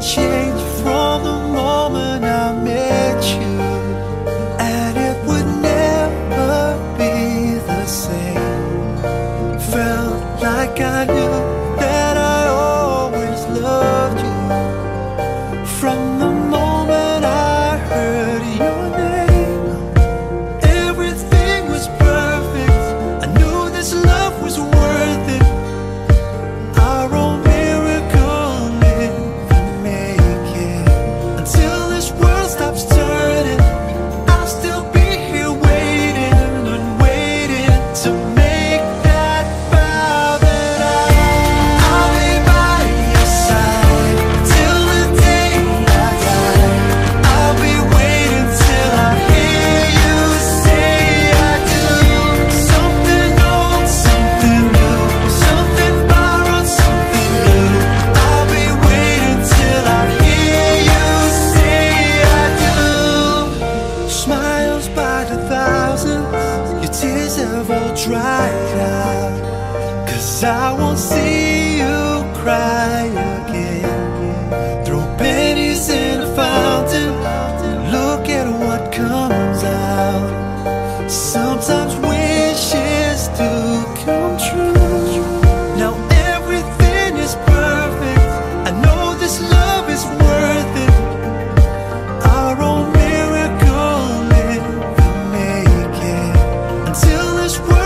Changed from the moment I met you And it would never be the same. Felt like I knew reservoir dried out. Cause I won't see you cry. this world.